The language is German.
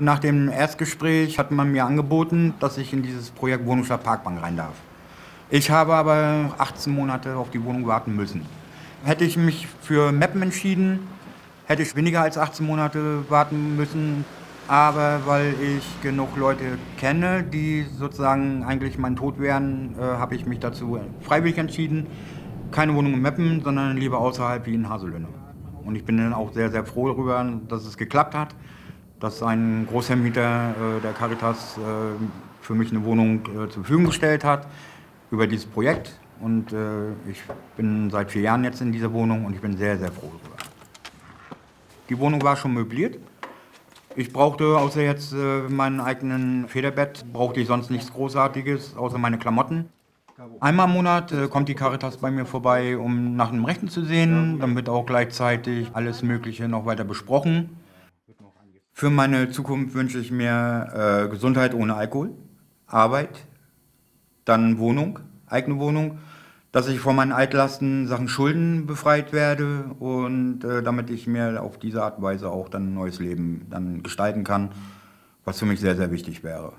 Nach dem Erstgespräch hat man mir angeboten, dass ich in dieses Projekt Wohnungsstadt Parkbank rein darf. Ich habe aber 18 Monate auf die Wohnung warten müssen. Hätte ich mich für Meppen entschieden, hätte ich weniger als 18 Monate warten müssen. Aber weil ich genug Leute kenne, die sozusagen eigentlich mein Tod wären, äh, habe ich mich dazu freiwillig entschieden. Keine Wohnung in Meppen, sondern lieber außerhalb wie in Haselünne. Und ich bin dann auch sehr, sehr froh darüber, dass es geklappt hat, dass ein Großvermieter äh, der Caritas äh, für mich eine Wohnung äh, zur Verfügung gestellt hat über dieses Projekt. Und äh, ich bin seit vier Jahren jetzt in dieser Wohnung und ich bin sehr, sehr froh darüber. Die Wohnung war schon möbliert. Ich brauchte außer jetzt äh, meinen eigenen Federbett, brauchte ich sonst nichts Großartiges, außer meine Klamotten. Einmal im Monat äh, kommt die Caritas bei mir vorbei, um nach dem Rechten zu sehen. Dann wird auch gleichzeitig alles Mögliche noch weiter besprochen. Für meine Zukunft wünsche ich mir äh, Gesundheit ohne Alkohol, Arbeit, dann Wohnung, eigene Wohnung dass ich von meinen Altlasten Sachen Schulden befreit werde und äh, damit ich mir auf diese Art und Weise auch dann ein neues Leben dann gestalten kann, was für mich sehr, sehr wichtig wäre.